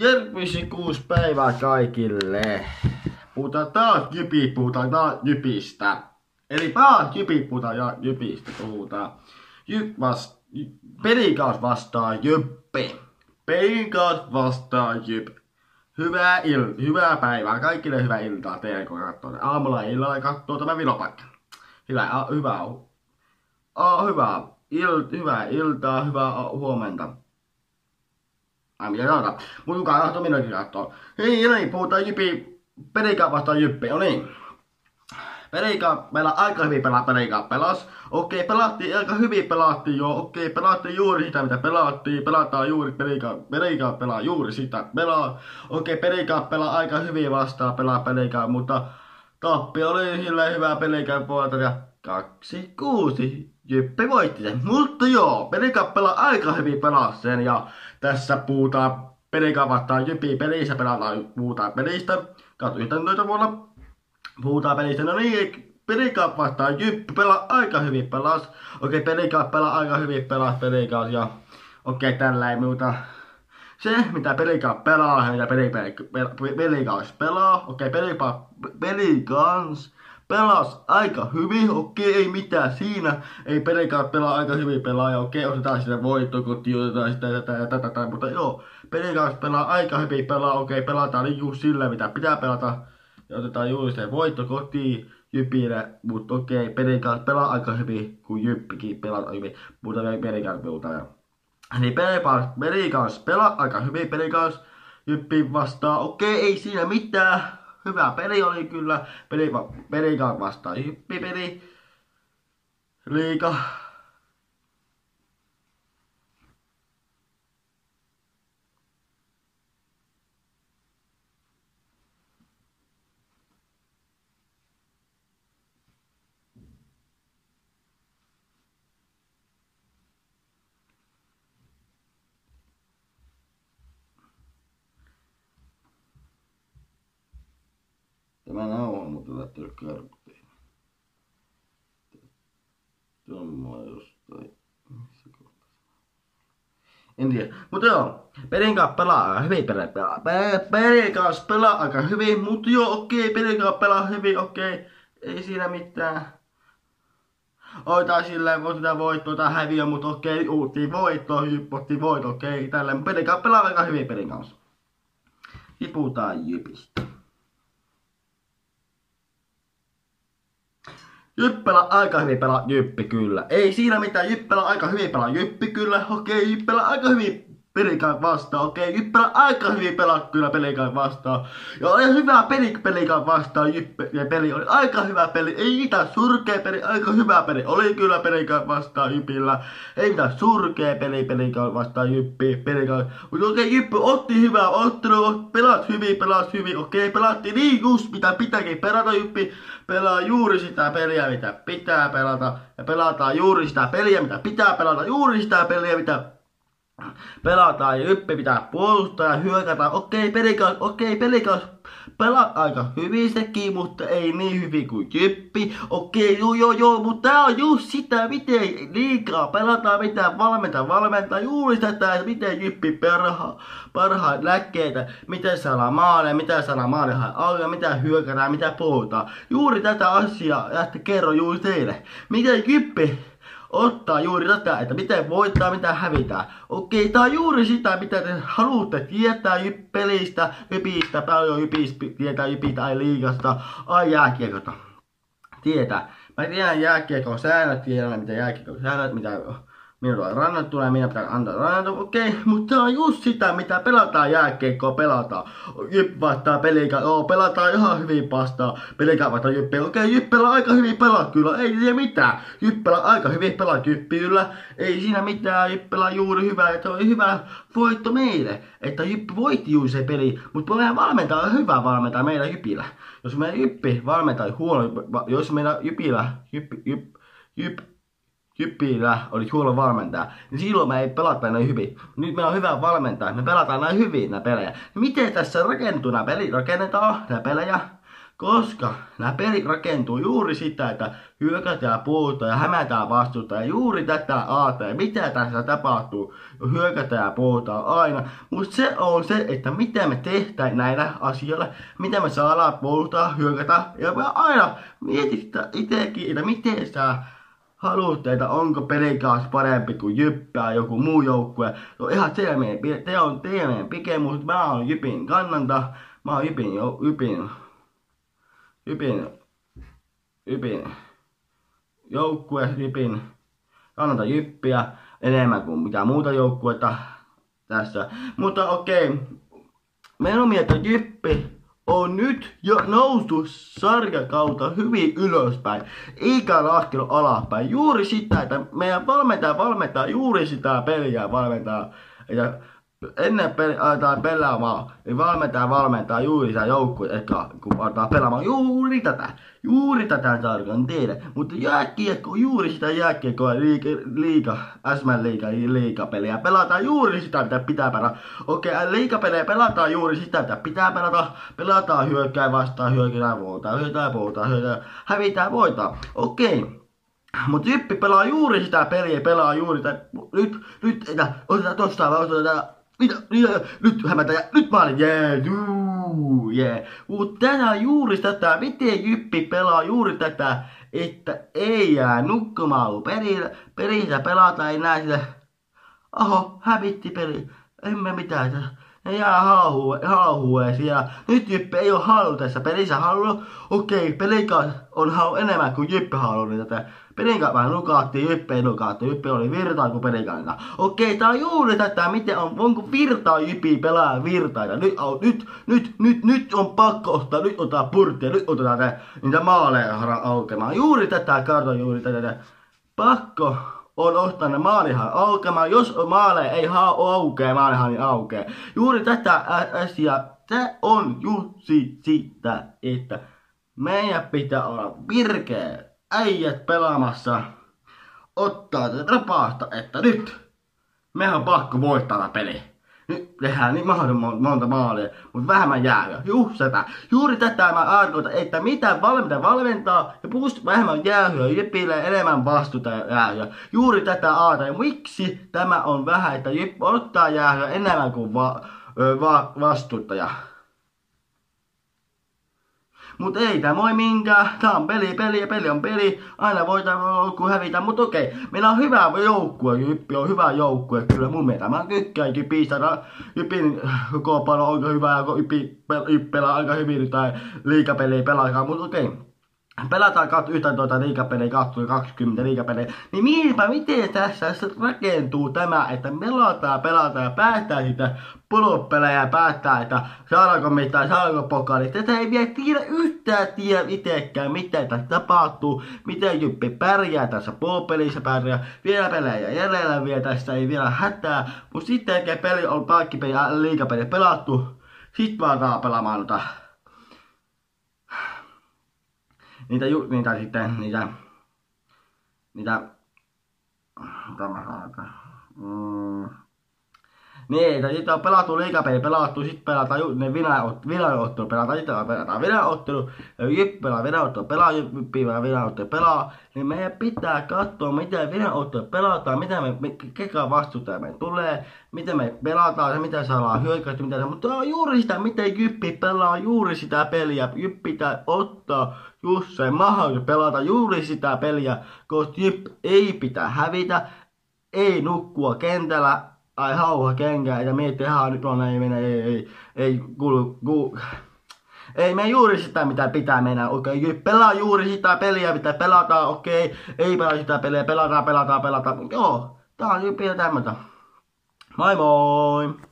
Järvisi kuusi päivää kaikille. Puhutaan taas jypi, puhutaan taas jypistä. Eli taas jypi, puhutaan ja jypistä puhutaan. Jyp vast, pelikaus vastaa jyppi. Pelikaus vastaa jyp. Hyvää, il, hyvää päivää. Kaikille hyvää iltaa teille, kun katsoo. Aamulla ja illalla katsoo tämä vilopaikka. Hyvää, hyvää, oh, hyvää, il, hyvää iltaa, hyvää huomenta. Ai mitä sanotaan? Mun mukaan kahtoo minunkin kahtoo. Hei, ei, puhutaan jypi. Pelika vastaan jyppi, no niin. Pelika pelaa aika hyvin pelaa pelika pelas. Okei, pelattiin aika hyvin pelattiin jo. Okei, pelattiin juuri sitä mitä pelattiin. Pelataan juuri pelika, pelika pelaa juuri sitä pelaa. Okei, pelika pelaa aika hyvin vastaan pelaa pelika, mutta tappi oli sillä hyvä pelika puolta ja kaksi kuusi. Jyppi voitti sen. Mutta joo, pelika pelaa aika hyvin pelas sen ja tässä puhutaan pelika vastaan Jyppi pelissä pelataan puhutaan pelistä. Katso 11 vuonna puhutaan pelistä. No niin, Pelika vastaan Jyppi pelaa aika hyvin pelas. Okei, Pelika pelaa aika hyvin pelas Pelika ja okei, tällä ei muuta. Se, mitä Pelika pelaa ja mitä Pelikaus pelaa. Okei, Pelika, Pelikans pelas aika hyvin, okei, ei mitään siinä. Ei Pelika pelaa aika hyvin pelaaja, okei, otetaan sitä voitto, kun otetaan sitä tätä ja tätä, tätä, mutta joo, Pelikaus pelaa aika hyvin pelaa, okei, pelataan juuri sillä, mitä pitää pelata. Ja otetaan juuri se voitto kotiin Jypille, mutta okei, Pelikaus pelaa aika hyvin, kun Jyppikin pelaa hyvin, mutta Pelikaus pelaa. Niin Pelikaus pelaa aika hyvin, Pelikaus Jyppi vastaa, okei, ei siinä mitään Hyvä peli oli kyllä. Peli, peli vastaan peli. Liika. Tämä nauha muuten lähtenyt karttiin. Tumma jostain. En tiedä. Mutta joo, pelin kanssa pelaa aika hyvin. Pelin, pelaa. pelin kanssa pelaa aika hyvin. Mutta joo, okei, pelin kanssa pelaa hyvin, okei. Ei siinä mitään. Oitaan silleen, voitetaan voittoa tai häviö, mutta okei, uutti voitto, hyppotti voitto, okei, tälleen. Pelin kanssa pelaa aika hyvin pelin kanssa. Hiputaan jypistä. Jyppelä aika hyvin pelaa Jyppi kyllä. Ei siinä mitään, Jyppelä aika hyvin pelaa Jyppi kyllä. Okei, Jyppelä aika hyvin pelikaan vastaan. Okei, Jyppelä aika hyvin pelaa kyllä pelikaan vastaan. Ja oli hyvä peli pelikaan vastaan. Jyppi ja peli oli aika hyvä peli. Ei mitään surkea peli, aika hyvä peli. Oli kyllä pelikaan vastaan Jypillä. Ei mitään surkea peli pelikaan vastaan Jyppi. Pelikaan. Mutta okei, Jyppi otti hyvää ottelu. Pelat hyvin, pelas hyvin. Okei, pelatti niin just mitä pitääkin pelata Jyppi. Pelaa juuri sitä peliä, mitä pitää pelata. Ja pelataan juuri sitä peliä, mitä pitää pelata. Juuri sitä peliä, mitä pelataan ja yppi pitää puolustaa ja hyökätä. Okei, pelikaus, okei, pelikaus pelaa aika hyvin sekin, mutta ei niin hyvin kuin Jyppi. Okei, joo joo joo, mutta tää on just sitä, miten liikaa pelataan, mitä valmentaa, valmentaa juuri tätä, että miten Jyppi parha, parhaat läkkeitä, miten saadaan maaleja, miten saadaan maaleja alle, mitä hyökätään, mitä puhutaan. Juuri tätä asiaa, että kerro juuri teille. Miten Jyppi ottaa juuri tätä, että miten voittaa, mitä hävitää. Okei, tää on juuri sitä, mitä te haluatte tietää pelistä, ypistä, paljon ypistä, tietää ypistä, ai liigasta, ai jääkiekota. Tietää. Mä tiedän jääkiekon säännöt, tiedän mitä jääkiekon säännöt, mitä minulla on rannat tulee, minä pitää antaa rannat, okei, okay, mutta se on just sitä, mitä pelataan jääkeikkoa, pelataan. Jypp vastaa pelikä, joo, pelataan ihan hyvin vastaan, pelikä vastaa jyppi, okei, okay, jyppellä aika hyvin pelaa kyllä, ei siinä mitään. Jyppellä aika hyvin pelaa jyppi kyllä, ei siinä mitään, jyppellä juuri hyvä, että oli hyvä voitto meille, että jyppi voitti juuri se peli, mutta meidän valmentaja on hyvä valmentaja meillä jypillä. Jos meidän jyppi valmentaa huono, jos meidän jypillä, jyppi, jyppi, jyppi, Jyppillä oli huono valmentaja, niin silloin me ei pelata näin hyvin. Nyt meillä on hyvä valmentaja, me pelataan näin hyvin nämä pelejä. Miten tässä rakentuu nämä pelit? Rakennetaan nämä pelejä. Koska nämä pelit rakentuu juuri sitä, että hyökätään puuta ja hämätään vastuuta ja juuri tätä aata ja mitä tässä tapahtuu, hyökätään ja puhutaan aina. Mutta se on se, että mitä me tehdään näillä asioilla, mitä me saadaan puhuta, hyökätä ja aina mietitään itsekin, että miten sä haluatte, että onko pelikaas parempi kuin Jyppää joku muu joukkue. Se on ihan teidän te on teidän pikemus, mä oon Jypin kannanta, mä oon Jypin, Jypin Ypin, Ypin joukkue, Ypin, kannata Jyppiä enemmän kuin mitä muuta joukkuetta tässä. Mutta okei, okay. meillä on mieltä Jyppi on nyt jo noustu sarjakautta hyvin ylöspäin, eikä laskenut alaspäin. Juuri sitä, että meidän valmentaja valmentaa juuri sitä peliä valmentaa. Ja ennen peli, aletaan pelaamaan, niin valmentaja valmentaa juuri sitä joukkuetta, kun aletaan pelaamaan juuri tätä. Juuri tätä tarkoitan tehdä. Mutta jääkiekko, juuri sitä jääkiekkoa, liiga, liiga SM liiga, liigapeliä. Pelataan juuri sitä, mitä pitää pelata. Okei, okay, liigapelejä pelataan juuri sitä, mitä pitää pelata. Pelataan hyökkää vastaan, hyökkää voitaa, hyökkää voitaa, hyökkää, hävitään voitaa. Okei. Okay. Mutta Jyppi pelaa juuri sitä peliä, pelaa juuri sitä. Nyt, nyt, että otetaan tosta, otetaan mitä, mitä, nyt hämätä ja nyt mä olin, jee, juu, jee. Mut tänään juuri tätä, miten Jyppi pelaa juuri tätä, että ei jää nukkumaan perillä, perissä pelata ei näe sitä. Oho, hävitti peli, emme mitään. Ne jää hauhueen siellä. Nyt Jyppi ei ole halu tässä pelissä halu. Okei, pelikas on halu enemmän kuin Jyppi halu niin tätä. Pelikan vähän nukaattiin, Jyppi ei nukaatti. Jyppi oli virtaa kuin pelikan Okei, tää on juuri tätä, miten on, onko virtaa Jyppi pelaa virtaita. Nyt, on, nyt, nyt, nyt, nyt on pakko ottaa, nyt ottaa purttia, nyt otetaan tää, niitä maaleja aukemaan. Juuri tätä, karto juuri tätä. Pakko on ottaa ne maalihan aukemaan. Jos maale ei haa aukea, maalihan niin aukea. Juuri tätä asiaa, se on juuri sitä, että meidän pitää olla virkeä äijät pelaamassa. Ottaa tätä rapaasta, että nyt mehän on pakko voittaa peli nyt tehdään niin mahdollisimman monta maalia, mutta vähemmän jäähyä. Juh, sepä. Juuri tätä mä tarkoitan, että mitä valmentaja valmentaa ja puust vähemmän jäähyä, Jypille enemmän vastuuta jäähyä. Juuri tätä aata. Ja miksi tämä on vähän, että Jyp ottaa jäähyä enemmän kuin va, va, vastuuttaja. Mut ei tämä voi minkään. Tää on peli, peli ja peli on peli. Aina voi kun hävitä, mut okei. Meillä on hyvä joukkue, Jyppi on hyvä joukkue. Kyllä mun mielestä. Mä tykkään Jypistä. Jypin koopalo on hyvä ja Jyppi pelaa aika hyvin tai liikapeliä pelaa. Mut okei pelataan kat 11 liikapelejä, 20 liikapelejä, niin mihinpä, miten tässä rakentuu tämä, että pelataan, pelataan ja päättää sitä pulopelejä ja päättää, että saadaanko mitään, saadaanko pokaali. Tätä ei vielä tiedä yhtään tiedä itsekään, mitä tässä tapahtuu, miten Jyppi pärjää tässä pulopelissä pärjää, vielä pelejä jäljellä vielä tässä ei vielä hätää, mutta sitten kun peli on kaikki peli, liikapeli pelattu, sit vaan pelaamaan noita niitä, ju, niitä sitten, niitä, niitä, mitä mä sanon, mm, niin, että sitten on pelattu liikapeli, pelattu, sitten pelataan ju, ne Venäjän-ottelu, pelataan, sitten pelataan Venäjän-ottelu, Jyppi pelaa Venäjän-ottelu, pelaa Jyppi pelaa Venäjän-ottelu, pelaa, niin meidän pitää katsoa, miten Venäjän-ottelu pelataan, mitä me, kekä vastustaja me tulee, miten me pelataan, se mitä saadaan hyökkäystä, mitä se, mutta on juuri sitä, miten Jyppi pelaa juuri sitä peliä, Jyppi pitää ottaa se mahdollisuus pelata juuri sitä peliä, koska Jyp ei pitää hävitä, ei nukkua kentällä, ai hauha kenkää, ja miettii, että nyt on, ei mene, ei, ei, ei kuulu, kuulu. Ei me juuri sitä, mitä pitää mennä, okei, okay. pelaa juuri sitä peliä, mitä pelataan, okei, okay. ei pelaa sitä peliä, pelataan, pelataan, pelataan, joo, tää on jyppiä tämmötä. Moi moi!